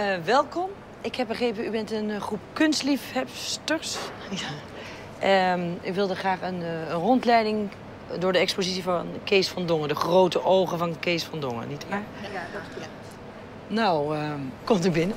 Eh, welkom. Ik heb begrepen, u bent een eh, groep kunstliefhebsters. Ja. Ehm, u wilde graag een, eh, een rondleiding door de expositie van Kees van Dongen. De grote ogen van Kees van Dongen, niet waar? Ja, dat klopt. Nou, ehm, komt u binnen.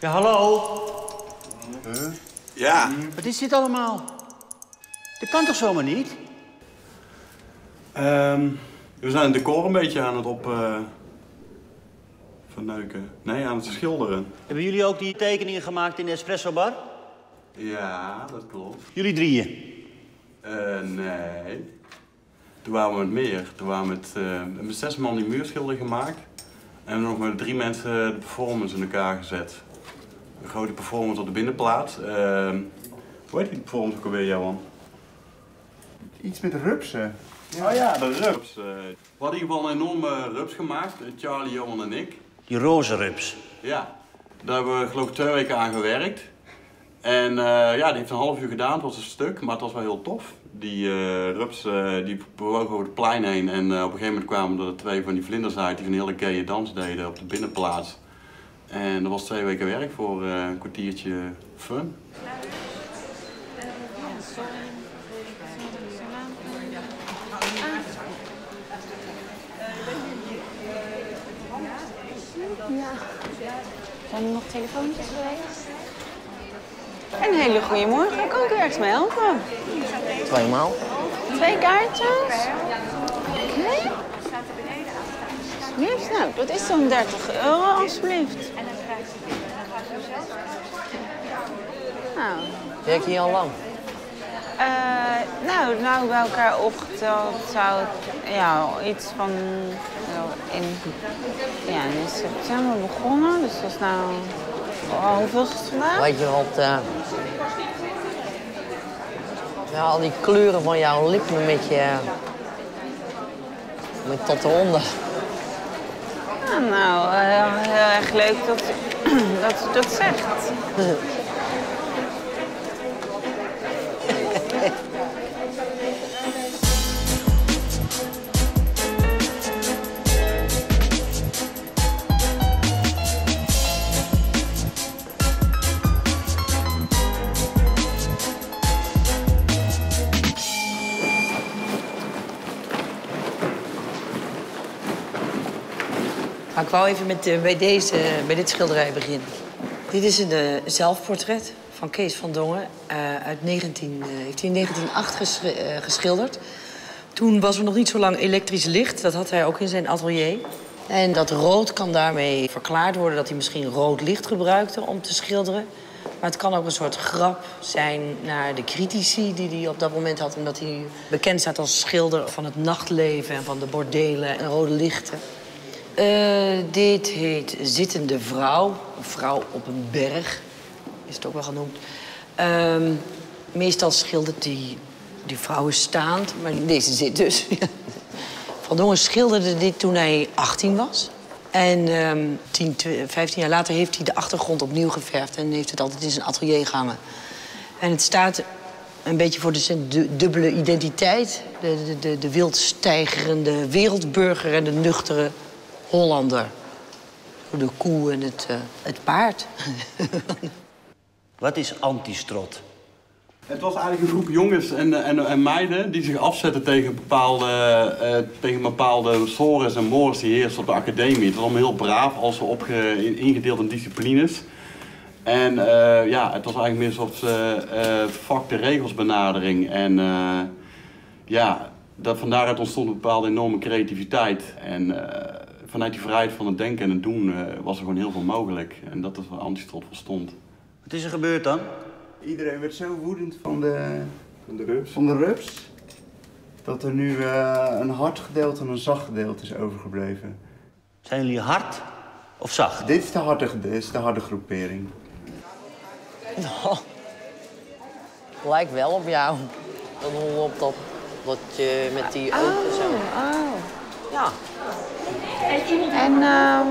Ja, hallo. Ja. Wat is dit allemaal? Dat kan toch zomaar niet? Ehm, we zijn het decor een beetje aan het op... eh, verneuken. Nee, aan het schilderen. Hebben jullie ook die tekeningen gemaakt in de espresso bar? Ja, dat klopt. Jullie drieën. Eh, nee. Toen waren we met meer. Toen waren we met, eh, met zes man die muurschildering gemaakt. En we hebben nog met drie mensen de performance in elkaar gezet. Een grote performance op de binnenplaats. Ehm, hoe heet die performance ook alweer, Johan? Iets met rupsen. Oh ja, de rups. eh. we hadden in ieder geval een enorme rups gemaakt. eh, Charlie, Johan en ik. Die roze rups. Ja, daar hebben we geloof ik twee weken aan gewerkt. En eh, ja, die heeft een half uur gedaan, het was een stuk, maar het was wel heel tof. Die eh, rups eh, die bewogen over het plein heen en eh, op een gegeven moment kwamen er twee van die vlinders uit die een hele gaye dans deden op de binnenplaats. En dat was twee weken werk voor een kwartiertje fun. Zijn er nog telefoontjes geweest? Een hele goede morgen. Kan ik u ergens mee helpen? Tweemaal. Twee kaartjes? Oké. Alsjeblieft, nou, dat is zo'n 30 euro, alsjeblieft. Nou, Werk je hier al lang? eh, nou, nou bij elkaar opgeteld zou het ja, iets van in, ja, in september begonnen. Dus dat is nou, oh, hoeveel is het vandaag? Weet je wat... eh, Ja, al die kleuren van jouw lippen met je... Met tot eronder. Ja, nou, eh, heel, heel erg leuk dat, dat u dat zegt. Maar ik wou even met, eh, bij, deze, bij dit schilderij beginnen. Dit is een eh, zelfportret van Kees van Dongen. eh, uit 19, eh, heeft hij in 1908 geschri- eh, geschilderd. Toen was er nog niet zo lang elektrisch licht. Dat had hij ook in zijn atelier. En dat rood kan daarmee verklaard worden dat hij misschien rood licht gebruikte om te schilderen. Maar het kan ook een soort grap zijn naar de critici die hij op dat moment had. Omdat hij bekend staat als schilder van het nachtleven en van de bordelen en rode lichten. Eh, dit heet Zittende Vrouw. Een vrouw op een berg, is het ook wel genoemd. Ehm, meestal schildert die, die vrouwen staand, maar deze zit dus. Van Dongen schilderde dit toen hij 18 was. En ehm 10, 12, 15 jaar later heeft hij de achtergrond opnieuw geverfd... en heeft het altijd in zijn atelier gehangen. En het staat een beetje voor de dubbele identiteit. De, de, de, de wildstijgerende wereldburger en de nuchtere Hollander. De koe en het, eh, het paard. Wat is antistrot? Het was eigenlijk een groep jongens en, eh, en, en meiden die zich afzetten tegen bepaalde, eh, tegen bepaalde sores en mores die heersen op de academie. Het was allemaal heel braaf, als we opge, in- ingedeeld in disciplines. En eh, ja, het was eigenlijk meer een soort eh, eh, vak de regels benadering. En eh, ja, Dat van daaruit ontstond een bepaalde enorme creativiteit. En eh, vanuit die vrijheid van het denken en het doen eh, was er gewoon heel veel mogelijk. En dat is waar Antistrot voor stond. Wat is er gebeurd dan? Iedereen werd zo woedend van de, Van de rups. van de rups. Dat er nu eh, een hard gedeelte en een zacht gedeelte is overgebleven. Zijn jullie hard of zacht? Dit is de harde, dit is de harde groepering. Lijkt wel op jou. Dan op dat, dat je met die ogen zo. Oh. Ja. En ehm,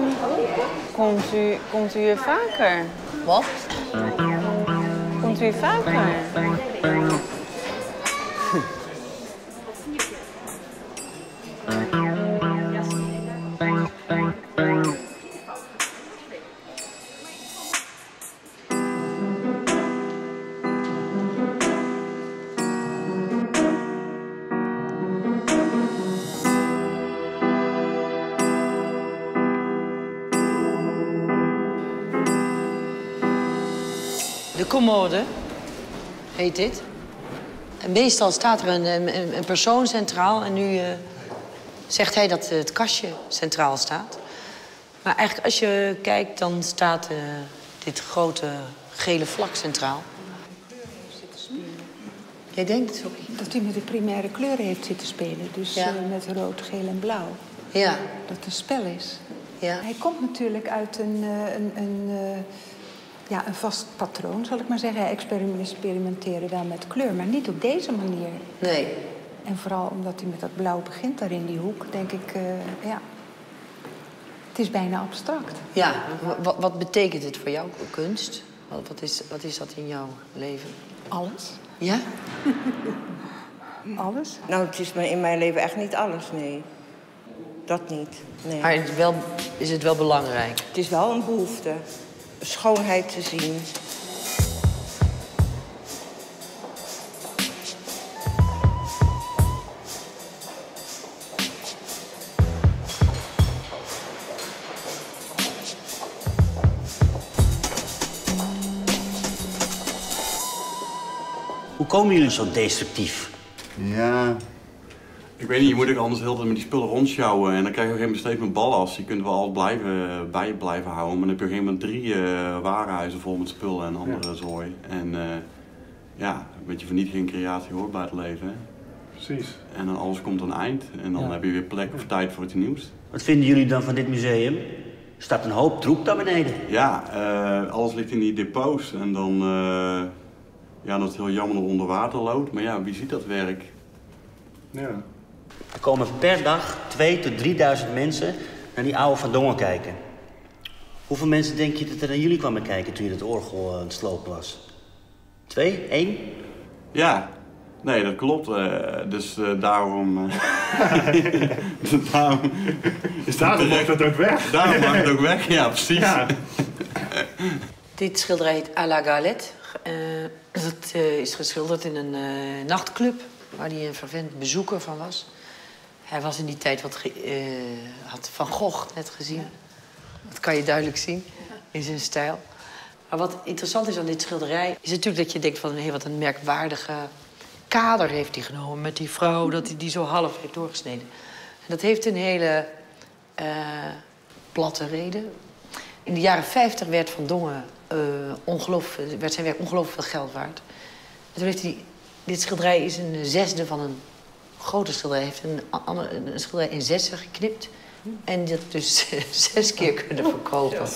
komt, u, komt u hier vaker? Wat? Komt u hier vaker? Commode heet dit. En meestal staat er een, een, een persoon centraal en nu eh, zegt hij dat het kastje centraal staat. Maar eigenlijk als je kijkt, dan staat eh, dit grote gele vlak centraal. Jij denkt, sorry. Dat hij met de primaire kleuren heeft zitten spelen. Dus Ja. eh, met rood, geel en blauw. Ja, Dat het een spel is. ja. Hij komt natuurlijk uit een, een, een, ja, een vast patroon, zal ik maar zeggen. Hij experim- experimenteerde wel met kleur, maar niet op deze manier. Nee. En vooral omdat hij met dat blauw begint daar in die hoek, denk ik, eh, ja. Het is bijna abstract. Ja, wat, wat betekent het voor jou, kunst? Wat, wat, is, wat is dat in jouw leven? Alles. Ja? Alles. Nou, het is in mijn leven echt niet alles, nee. Dat niet, nee. Maar het wel, is het wel belangrijk? Het is wel een behoefte. Schoonheid te zien. Hoe komen jullie zo destructief? Ja, Ik weet niet, je moet ook anders heel de tijd met die spullen rondsjouwen. En dan krijg je op een gegeven moment steeds meer ballast. Je kunt wel altijd blijven, bij je blijven houden. Maar dan heb je op een gegeven moment drie eh, warenhuizen vol met spullen en andere zooi. En eh, ja, een beetje vernietiging en creatie hoort bij het leven. Hè? Precies. En dan alles komt aan een eind. En dan Ja. heb je weer plek of tijd voor iets nieuws. Wat vinden jullie dan van dit museum? Er staat een hoop troep daar beneden. Ja, eh, alles ligt in die depots. En dan, eh, ja, dat is heel jammer dat het onder water loopt. Maar ja, wie ziet dat werk? Ja. Er komen per dag 2 tot 3000 mensen naar die oude Van Dongen kijken. Hoeveel mensen denk je dat er naar jullie kwamen kijken toen je het orgel aan het slopen was? Twee? Eén? Ja, nee, dat klopt. eh, dus eh, daarom. eh, daarom is Daarom mag dat ook weg. Daarom mag het ook weg, ja, precies. Ja. Dit schilderij heet à la galette. Eh, dat eh, is geschilderd in een eh, nachtclub waar hij een fervent bezoeker van was. Hij was in die tijd wat eh, had Van Gogh net gezien. Dat kan je duidelijk zien in zijn stijl. Maar wat interessant is aan dit schilderij is natuurlijk dat je denkt van wat een merkwaardige kader heeft hij genomen met die vrouw dat hij die zo half heeft doorgesneden. En dat heeft een hele eh, platte reden. In de jaren 50 werd Van Dongen ongelooflijk, werd zijn werk ongelooflijk veel geld waard. En toen heeft hij, dit schilderij is een zesde van een grote schilderij. Hij heeft een, schilderij in zessen geknipt. En dat dus zes keer kunnen verkopen.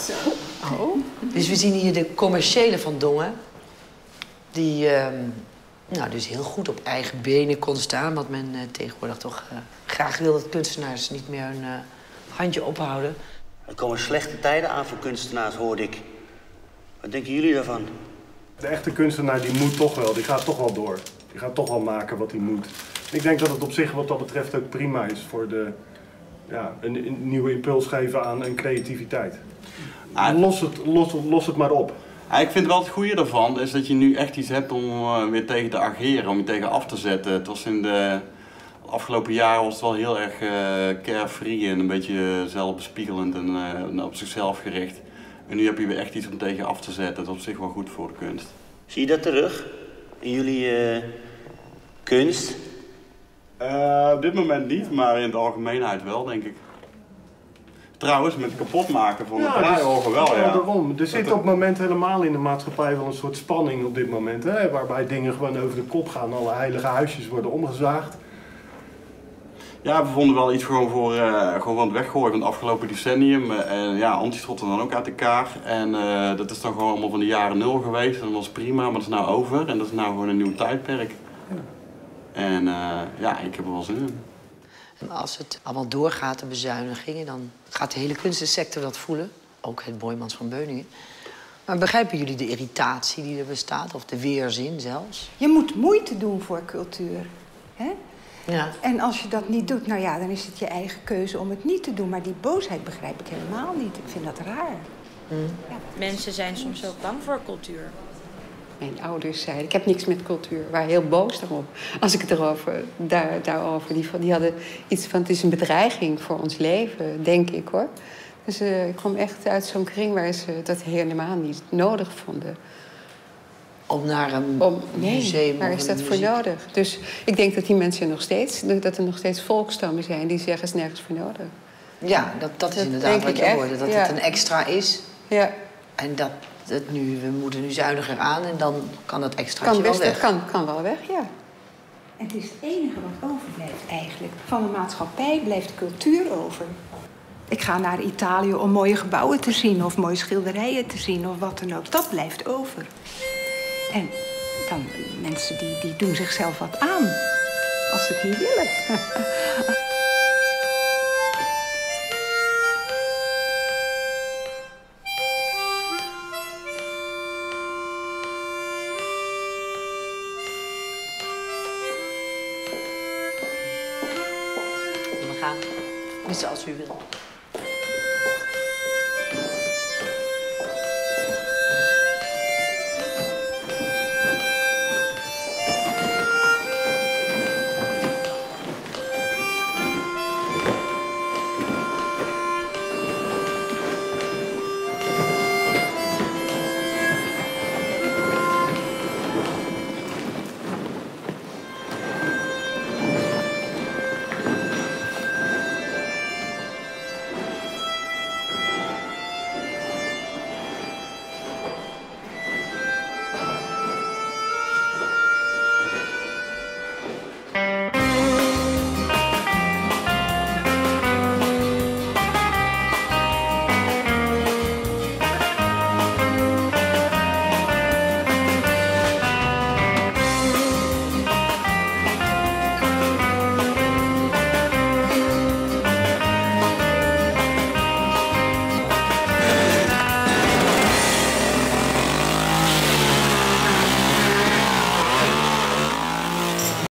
Dus we zien hier de commerciële Van Dongen. Die ehm, nou, dus heel goed op eigen benen kon staan. Wat men eh, tegenwoordig toch eh, graag wil dat kunstenaars niet meer hun eh, handje ophouden. Er komen slechte tijden aan voor kunstenaars, hoorde ik. Wat denken jullie daarvan? De echte kunstenaar die moet toch wel, die gaat toch wel door. Die gaat toch wel maken wat hij moet. Ik denk dat het op zich wat dat betreft ook prima is voor de, ja, een, een nieuwe impuls geven aan een creativiteit. Ah, Los het, los, los het maar op. Ja, ik vind wel het goede ervan is dat je nu echt iets hebt om eh, weer tegen te ageren, om je tegen af te zetten. Het was in de afgelopen jaren was het wel heel erg eh carefree en een beetje zelfbespiegelend en eh, op zichzelf gericht. En nu heb je weer echt iets om tegen af te zetten. Dat is op zich wel goed voor de kunst. Zie je dat terug in jullie eh, kunst? Eh, op dit moment niet, maar in de algemeenheid wel, denk ik. Trouwens, met kapot maken van de dus- draaiogen wel, ja. daarom. Er zit op het moment helemaal in de maatschappij wel een soort spanning op dit moment. Hè? Waarbij dingen gewoon over de kop gaan. Alle heilige huisjes worden omgezaagd. Ja, we vonden wel iets gewoon voor, eh, gewoon van het weggooien van het afgelopen decennium. Eh, En ja, antischotten dan ook uit elkaar. En dat is dan gewoon allemaal van de jaren nul geweest. En dat was prima, maar dat is nou over. En dat is nou gewoon een nieuw tijdperk. En eh, ja, ik heb er wel zin in. En als het allemaal doorgaat, de bezuinigingen, dan gaat de hele kunstensector dat voelen. Ook het Boymans van Beuningen. Maar begrijpen jullie de irritatie die er bestaat, of de weerzin zelfs? Je moet moeite doen voor cultuur. Hè? Ja. En als je dat niet doet, nou ja, dan is het je eigen keuze om het niet te doen. Maar die boosheid begrijp ik helemaal niet. Ik vind dat raar. Mensen zijn soms ook bang voor cultuur. Mijn ouders zeiden, ik heb niks met cultuur. waren heel boos daarop. Als ik het erover, daar, daarover, die, die hadden iets van, het is een bedreiging voor ons leven, denk ik hoor. Dus eh, ik kwam echt uit zo'n kring waar ze dat helemaal niet nodig vonden. Om naar een Om, nee, museum waar is dat voor nodig? Dus ik denk dat die mensen nog steeds, dat er nog steeds volkstammen zijn die zeggen, is nergens voor nodig. Ja, dat, dat is Dat inderdaad wat je echt, hoorde. Dat ja. het een extra is. Ja, En dat het nu, we moeten nu zuiniger aan en dan kan het extra kan wel weg. dat kan, kan wel weg, ja. En het is het enige wat overblijft eigenlijk. Van de maatschappij blijft cultuur over. Ik ga naar Italië om mooie gebouwen te zien of mooie schilderijen te zien of wat dan ook. Dat blijft over. En dan mensen die, die doen zichzelf wat aan. Als ze het niet willen. We gaan. Dus als u wil.